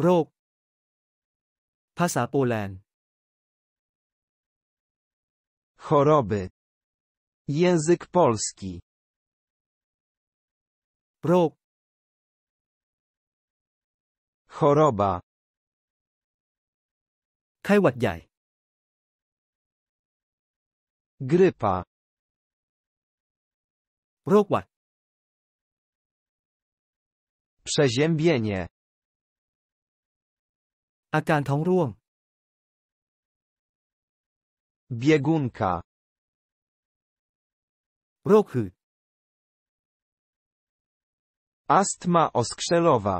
โรค ภาษาโปแลนด์ Choroby. Język polski. โรค Choroba. ไข้หวัดใหญ่ Grypa. โรคหวัด Przeziębienie. อาการท้องร่วง Biegunka. โรคหืด Astma oskrzelowa.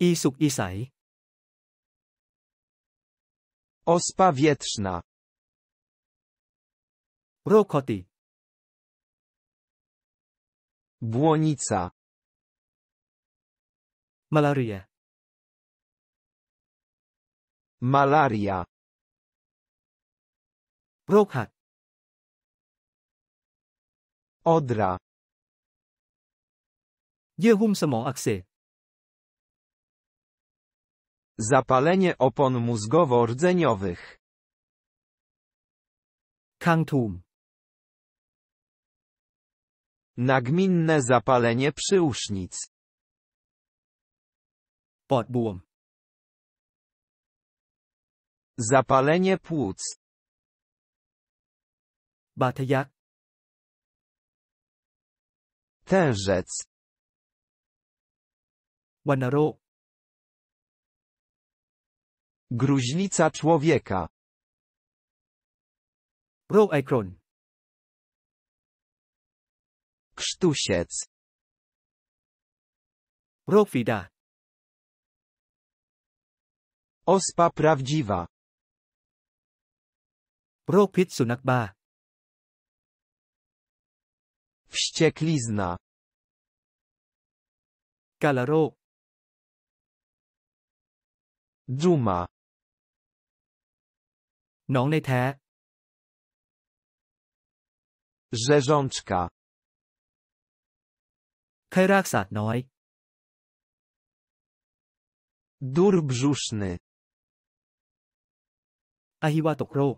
อีสุกอีใส Ospa wietrzna. โรคคอติ Błonica. มาลาเรีย Malaria. โรคหัด Odra. เยื่อหุ้มสมองอักเสบ Zapalenie opon mózgowo-rdzeniowych. คางทูม Nagminne zapalenie przyusznic. ปอดบวม Zapalenie płuc. Batayak. Tężec. Wanaro. Gruźlica człowieka. Roekron. Krztusiec. Rofida. Ospa prawdziwa. โรคพิษสุนัขบ้า Wścieklizna. กาลโรค Dżuma. หนองในแท้ Rzeżączka. ไข้รากศาสตร์น้อย Dur brzuszny. อหิวาตกโรค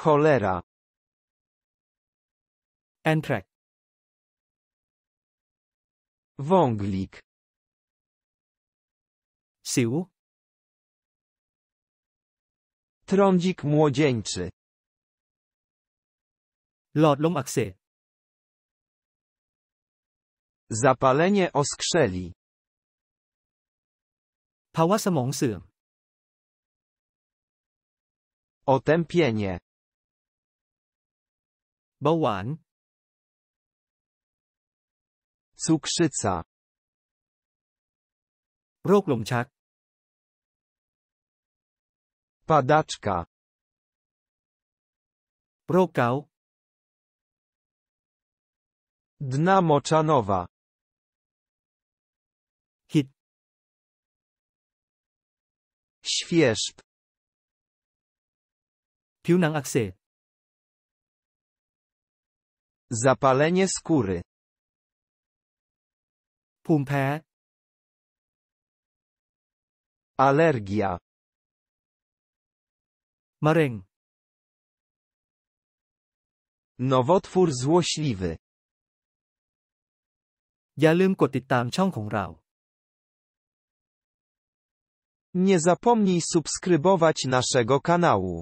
Cholera. แอนแทรก Wąglik. สิว Trądzik młodzieńczy. หลอดลมอักเสบ Zapalenie oskrzeli. ภาวะสมองเสื่อม Otępienie. เบาหวาน Cukrzyca. โรคลมชัก Padaczka. โรคเกาต์ Dna moczanowa. หิด Świerzb. ผิวหนังอักเสบ Zapalenie skóry. ภูมิแพ้ Alergia. มะเร็ง Nowotwór złośliwy. อย่าลืมกดติดตามช่องของเรา Nie zapomnij subskrybować naszego kanału.